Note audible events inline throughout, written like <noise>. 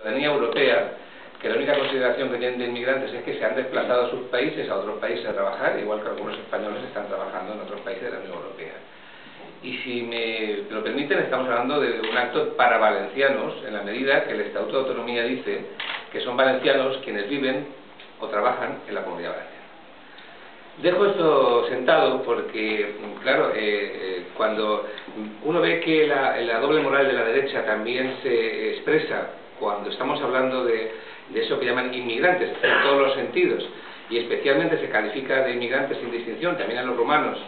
ciudadanía europea, que la única consideración que tienen de inmigrantes es que se han desplazado a sus países, a otros países a trabajar, igual que algunos españoles están trabajando en otros países de la Unión Europea. Y si me lo permiten, estamos hablando de un acto para valencianos, en la medida que el Estatuto de Autonomía dice que son valencianos quienes viven o trabajan en la Comunidad Valenciana. Dejo esto sentado porque, claro, eh, eh, cuando uno ve que la, la doble moral de la derecha también se expresa cuando estamos hablando de, eso que llaman inmigrantes, en todos los sentidos, y especialmente se califica de inmigrantes sin distinción, también a los romanos,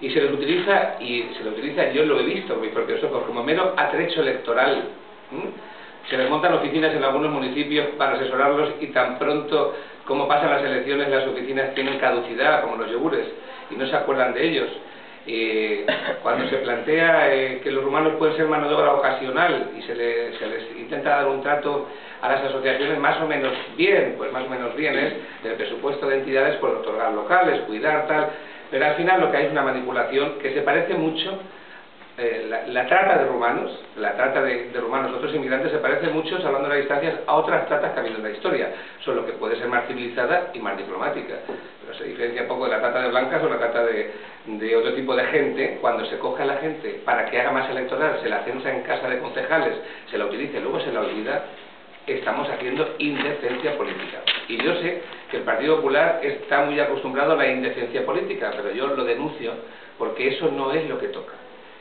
y se los utiliza, y se lo utiliza, yo lo he visto con mis propios ojos, como mero atrecho electoral. Se les montan oficinas en algunos municipios para asesorarlos y tan pronto como pasan las elecciones las oficinas tienen caducidad, como los yogures, y no se acuerdan de ellos. Eh, cuando se plantea eh, que los rumanos pueden ser mano de obra ocasional y se, les intenta dar un trato a las asociaciones más o menos bien, pues más o menos bien es del presupuesto de entidades por otorgar locales, cuidar tal, pero al final lo que hay es una manipulación que se parece mucho eh, la, trata de rumanos, la trata de, rumanos, otros inmigrantes, se parece mucho, salvando las distancias, a otras tratas que ha habido en la historia, solo que puede ser más civilizada y más diplomática. Pero se diferencia un poco de la trata de blancas o la trata de, de otro tipo de gente, cuando se coge a la gente para que haga más electoral, se la censa en casa de concejales, se la utiliza y luego se la olvida, estamos haciendo indecencia política. Y yo sé que el Partido Popular está muy acostumbrado a la indecencia política, pero yo lo denuncio porque eso no es lo que toca.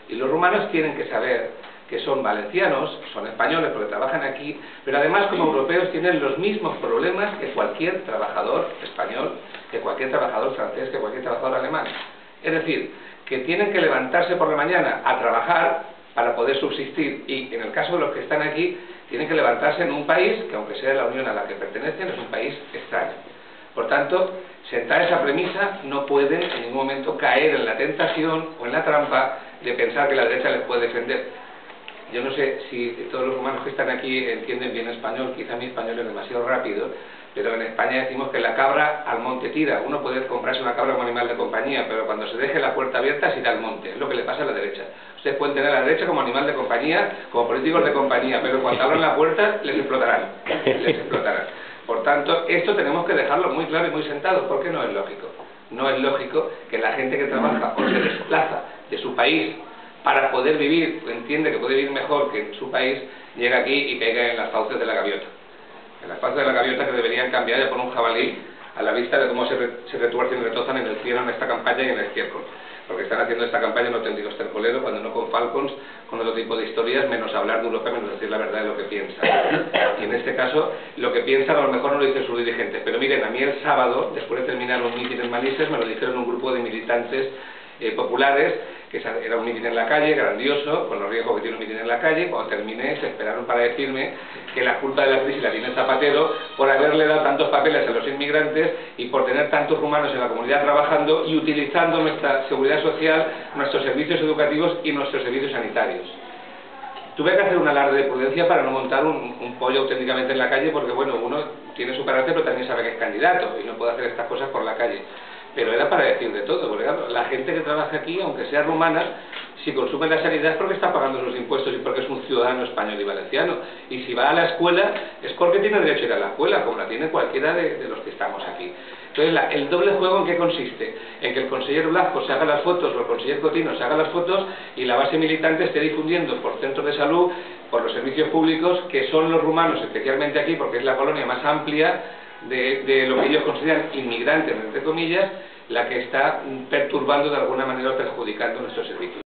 Y los rumanos tienen que saber que son valencianos, son españoles porque trabajan aquí, pero además como europeos tienen los mismos problemas que cualquier trabajador español, que cualquier trabajador francés, que cualquier trabajador alemán. Es decir, que tienen que levantarse por la mañana a trabajar para poder subsistir y en el caso de los que están aquí tienen que levantarse en un país que aunque sea la Unión a la que pertenecen es un país extraño. Por tanto, sentar esa premisa no pueden en ningún momento caer en la tentación o en la trampa de pensar que la derecha les puede defender. Yo no sé si todos los humanos que están aquí entienden bien español, quizá mi español es demasiado rápido, pero en España decimos que la cabra al monte tira. Uno puede comprarse una cabra como animal de compañía, pero cuando se deje la puerta abierta se irá al monte. Es lo que le pasa a la derecha. Ustedes pueden tener a la derecha como animal de compañía, como políticos de compañía, pero cuando <laughs> abran la puerta les explotarán. Les explotarán. Por tanto, esto tenemos que dejarlo muy claro y muy sentado, porque no es lógico. No es lógico que la gente que trabaja o se desplaza de su país para poder vivir, entiende que puede vivir mejor que en su país, llegue aquí y pegue en las fauces de la gaviota. En las fauces de la gaviota que deberían cambiar por un jabalí a la vista de cómo se, se retuercen y retozan en el cielo en esta campaña y en el estiércol. Porque están haciendo esta campaña en auténtico estercolero, cuando no con Falcons, con otro tipo de historias, menos hablar de Europa, menos decir la verdad de lo que piensan. Y en este caso, lo que piensan a lo mejor no lo dicen sus dirigentes. Pero miren, a mí el sábado, después de terminar un mitin en Manises, me lo dijeron un grupo de militantes eh, populares, que era un mitin en la calle, grandioso, con los riesgos que tiene un mitin en la calle, cuando terminé se esperaron para decirme que la culpa de la crisis la tiene Zapatero por haberle dado tantos papeles a los inmigrantes y por tener tantos humanos en la comunidad trabajando y utilizando nuestra seguridad social, nuestros servicios educativos y nuestros servicios sanitarios. Tuve que hacer un alarde de prudencia para no montar un, un, pollo auténticamente en la calle porque, bueno, uno tiene su carácter pero también sabe que es candidato y no puede hacer estas cosas por la calle pero era para decir de todo, porque la gente que trabaja aquí, aunque sea rumana, si consume la sanidad es porque está pagando sus impuestos y porque es un ciudadano español y valenciano. Y si va a la escuela es porque tiene derecho a ir a la escuela, como la tiene cualquiera de, los que estamos aquí. Entonces, el doble juego en qué consiste? En que el consejero Blasco se haga las fotos o el consejero Cotino se haga las fotos y la base militante esté difundiendo por centros de salud, por los servicios públicos, que son los rumanos, especialmente aquí, porque es la colonia más amplia, de, lo que ellos consideran inmigrantes, entre comillas, la que está perturbando de alguna manera o perjudicando nuestros servicios.